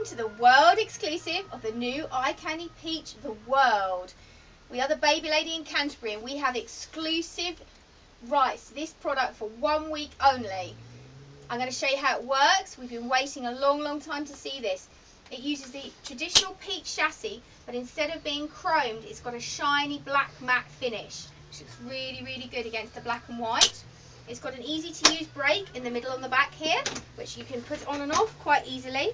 welcome to the world exclusive of the new iCandy Peach The World. We are the Baby Lady in Canterbury and we have exclusive rights to this product for one week only. I'm going to show you how it works. We've been waiting a long, long time to see this. It uses the traditional peach chassis, but instead of being chromed, it's got a shiny black matte finish, which looks really, really good against the black and white. It's got an easy to use brake in the middle on the back here, which you can put on and off quite easily.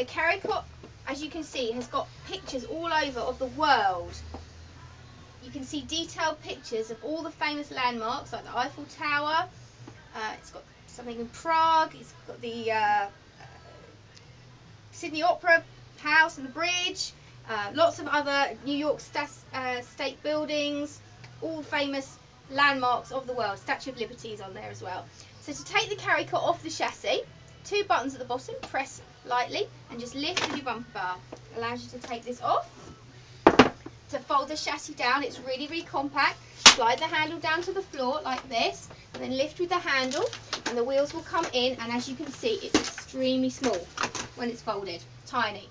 The carrycot, as you can see, has got pictures all over of the world. You can see detailed pictures of all the famous landmarks like the Eiffel Tower. Uh, it's got something in Prague. It's got the uh, Sydney Opera House and the bridge. Uh, lots of other New York st uh, state buildings, all famous landmarks of the world. Statue of Liberty is on there as well. So to take the carrycot off the chassis, two buttons at the bottom, press lightly and just lift with your bumper bar. Allows you to take this off. To fold the chassis down, it's really, really compact. Slide the handle down to the floor like this, and then lift with the handle, and the wheels will come in, and as you can see, it's extremely small when it's folded, tiny.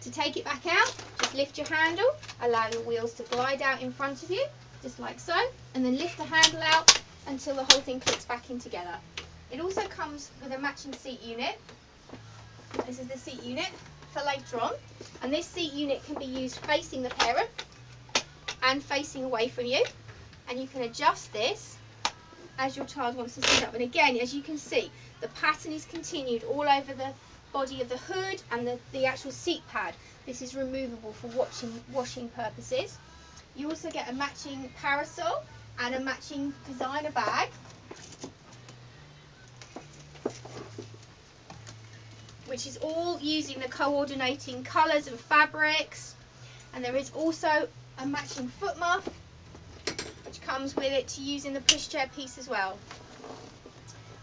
To take it back out, just lift your handle, allow your wheels to glide out in front of you, just like so, and then lift the handle out until the whole thing clicks back in together. It also comes with a matching seat unit. This is the seat unit for later on, and this seat unit can be used facing the parent and facing away from you, and you can adjust this as your child wants to sit up. And again, as you can see, the pattern is continued all over the body of the hood and the, the actual seat pad. This is removable for watching, washing purposes. You also get a matching parasol and a matching designer bag. Which is all using the coordinating colours and fabrics. And there is also a matching foot muff which comes with it to use in the pushchair piece as well.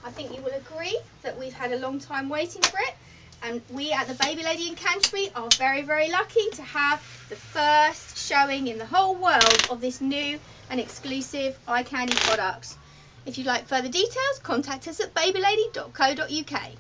I think you will agree that we've had a long time waiting for it and we at the Baby Lady in Canterbury are very, very lucky to have the first showing in the whole world of this new and exclusive iCandy product. If you'd like further details, contact us at babylady.co.uk.